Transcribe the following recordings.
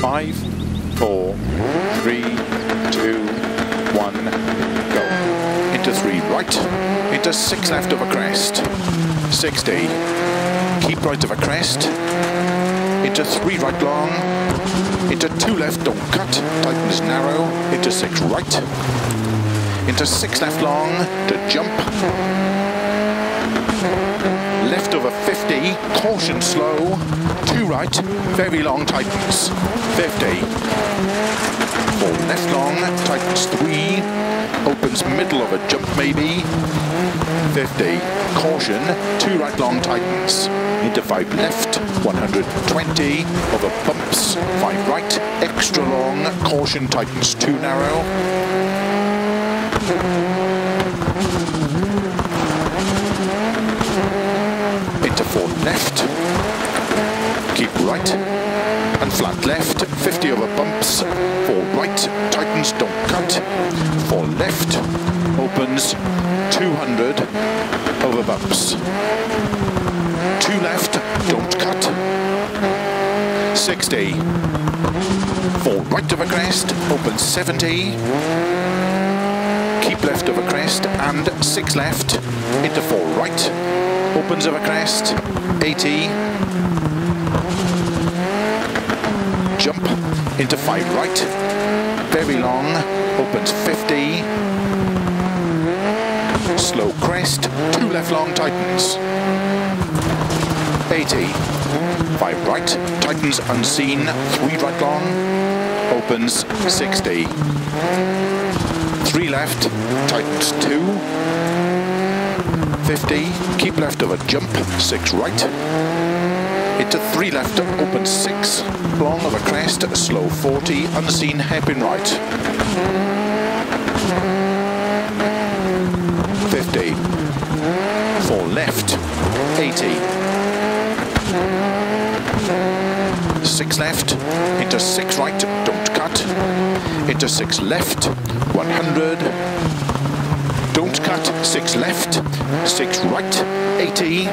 Five, four, three, two, one, go. Into three right, into six left of a crest. 60. Keep right of a crest. Into three right long. Into two left, don't cut. Tightens narrow. Into six right. Into six left long to jump. Left over 50, caution slow. Two right, very long tightens. 50. Four left long, tightens three. Opens middle of a jump maybe. 50. Caution, two right long tightens. Into five left, 120. Over bumps, five right, extra long. Caution tightens two narrow. Into four left. Keep right. And flat left, 50 over bumps. Four right, tightens, don't cut. Four left, opens, 200 over bumps. Two left, don't cut. 60. Four right of a crest, opens 70 keep left of a crest and six left into four right opens of a crest 80 jump into five right? Very long opens 50 slow crest two left long tightens 80 five right tightens unseen three right long opens 60 Three left, tightens two. 50, keep left of a jump, six right. Into three left, open six. Long of a crest, slow 40, unseen hairpin right. 50. Four left, 80. Six left, into six right, don't cut. Into six left, 100. Don't cut, six left, six right, 80.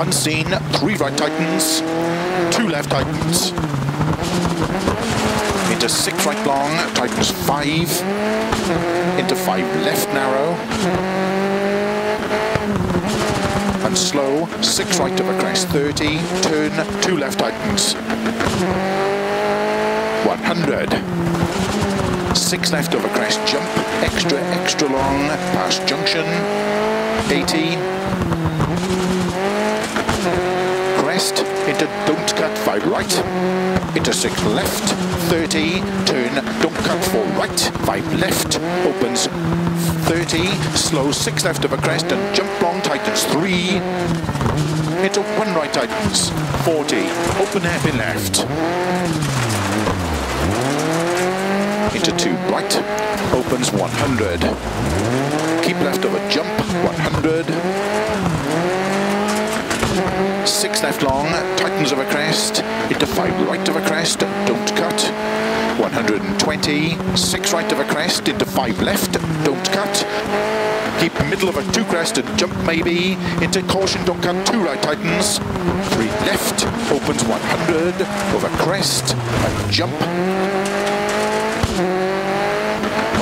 Unseen, three right tightens, two left tightens. Six right long, tightens five. Into five left narrow. And slow, six right of a crest, 30. Turn, two left tightens. 100. Six left over crest jump, extra, extra long, past junction, 80. Crest, into right, into six left, 30, turn, don't cut, four right, five left, opens, 30, slow, six left of a crest and jump long, tightens, three, into one right tightens, 40, open hairpin left, into two right, opens 100. Keep left of a jump, 100. Six left long, tightens of a crest, into five right of a crest, don't cut. 120, six right of a crest, into five left, don't cut. Keep middle of a two crest and jump maybe, into caution, don't cut, two right tightens. Three left, opens 100, over crest, and jump.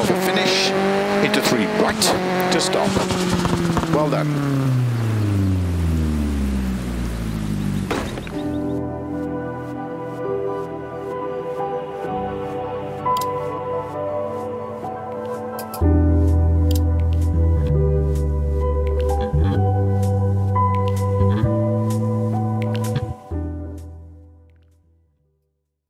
Over finish, into three right to stop. Well done.